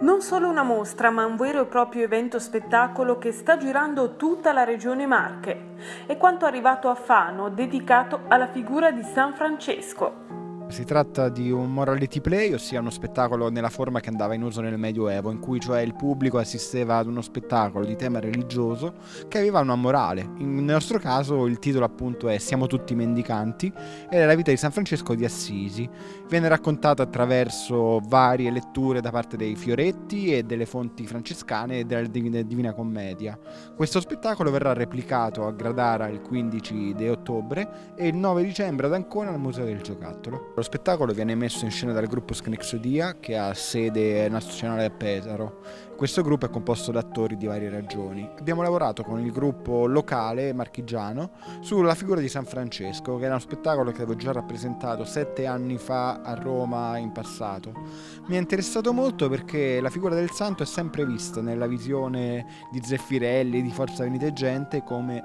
Non solo una mostra, ma un vero e proprio evento spettacolo che sta girando tutta la regione Marche. È quanto arrivato a Fano, dedicato alla figura di San Francesco. Si tratta di un morality play, ossia uno spettacolo nella forma che andava in uso nel Medioevo, in cui cioè il pubblico assisteva ad uno spettacolo di tema religioso che aveva una morale. In, nel nostro caso il titolo appunto è Siamo tutti mendicanti ed è la vita di San Francesco di Assisi. Viene raccontato attraverso varie letture da parte dei fioretti e delle fonti francescane e della Divina Commedia. Questo spettacolo verrà replicato a Gradara il 15 di ottobre e il 9 dicembre ad Ancona al Museo del Giocattolo. Lo spettacolo viene messo in scena dal gruppo Scnexodia che ha sede nazionale a Pesaro. Questo gruppo è composto da attori di varie regioni. Abbiamo lavorato con il gruppo locale marchigiano sulla figura di San Francesco, che era uno spettacolo che avevo già rappresentato sette anni fa a Roma in passato. Mi è interessato molto perché la figura del santo è sempre vista nella visione di Zeffirelli, di Forza Venite Gente, come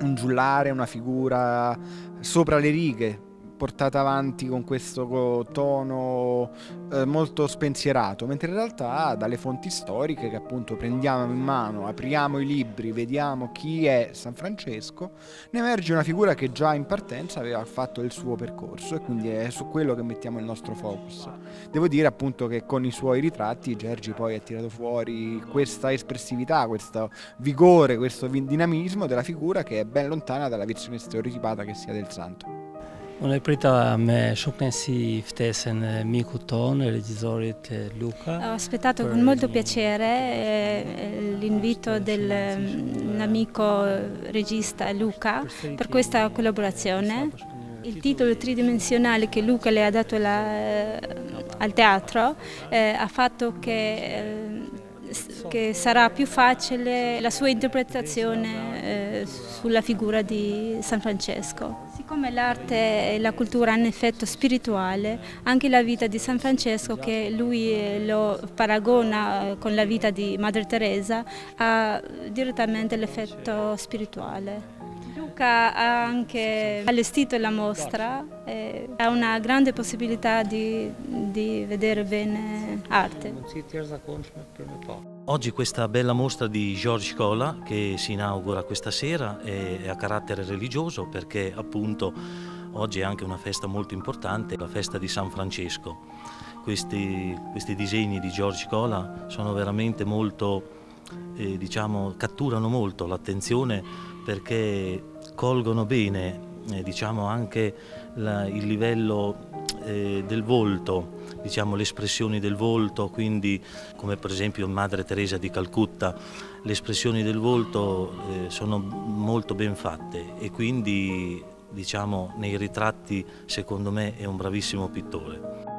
un giullare, una figura sopra le righe, portata avanti con questo tono eh, molto spensierato, mentre in realtà dalle fonti storiche che appunto prendiamo in mano, apriamo i libri, vediamo chi è San Francesco, ne emerge una figura che già in partenza aveva fatto il suo percorso e quindi è su quello che mettiamo il nostro focus. Devo dire appunto che con i suoi ritratti Gergi poi ha tirato fuori questa espressività, questo vigore, questo dinamismo della figura che è ben lontana dalla versione stereotipata che sia del santo. Unë prita me shokën si ftesën e miku tonë, regjisorit Luca. Ho aspettato con molto piacere l'invito dell'amico regista Luca per questa collaborazione. Il titolo tridimensionale che Luca le ha dato la, eh, al teatro eh, ha fatto che eh, che sarà più facile la sua interpretazione eh, sulla figura di San Francesco. Siccome l'arte e la cultura hanno effetto spirituale, anche la vita di San Francesco, che lui eh, lo paragona eh, con la vita di Madre Teresa, ha direttamente l'effetto spirituale. Luca ha anche allestito la mostra ha una grande possibilità di, di vedere bene arte. Oggi questa bella mostra di George Cola che si inaugura questa sera è a carattere religioso perché appunto oggi è anche una festa molto importante, la festa di San Francesco. Questi, questi disegni di George Cola sono veramente molto, eh, diciamo, catturano molto l'attenzione perché colgono bene eh, diciamo anche la, il livello eh, del volto, diciamo le espressioni del volto, quindi come per esempio Madre Teresa di Calcutta, le espressioni del volto eh, sono molto ben fatte e quindi diciamo nei ritratti secondo me è un bravissimo pittore.